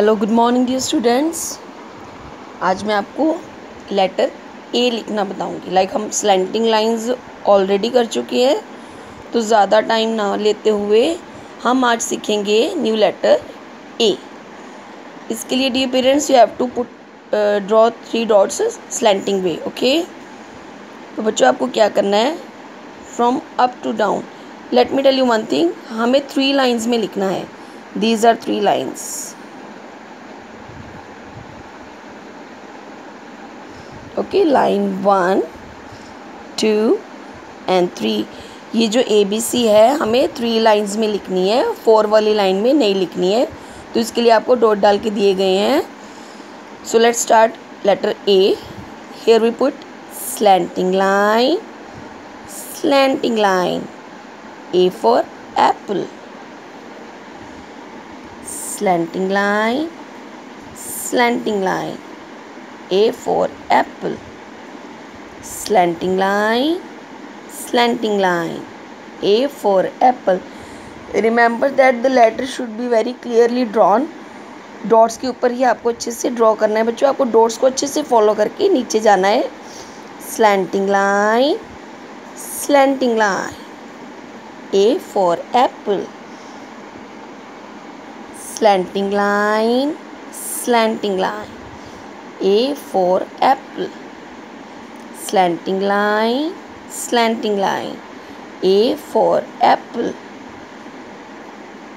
Hello good morning dear students आज मैं आपको लेटर ए लिखना बताऊँगी। लाइक like, हम स्लेंटिंग लाइंस ऑलरेडी कर चुके हैं तो ज़्यादा टाइम ना लेते हुए हम आज सीखेंगे न्यू लेटर ए इसके लिए dear parents you have to put draw three dots slanting way okay तो बच्चों, आपको क्या करना है? From up to down let me tell you one thing हमें थ्री लाइन्स में लिखना है। These are three lines okay line one two and three ये जो ए बी सी है, हमें थ्री लाइंस में लिखनी है फोर वाली लाइन में नहीं लिखनी है। तो इसके लिए आपको डॉट डाल के दिए गए हैं। So let start letter A here we put slanting line slanting line A for apple slanting line slanting line A for apple. Slanting line, slanting line. A for apple. Remember that the letter should be very clearly drawn. Dots के ऊपर ही आपको अच्छे से draw करना है बच्चों आपको dots को अच्छे से फॉलो करके नीचे जाना है slanting line slanting line A for apple slanting line slanting line A for apple. Slanting line, slanting line. A for apple.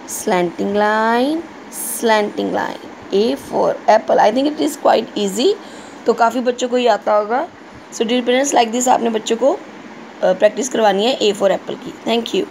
Slanting line, slanting line. A for apple. I think it is quite easy. तो काफ़ी बच्चों को ये आता होगा so dear parents like this आपने बच्चों को प्रैक्टिस करवानी है ए फॉर एप्पल की थैंक यू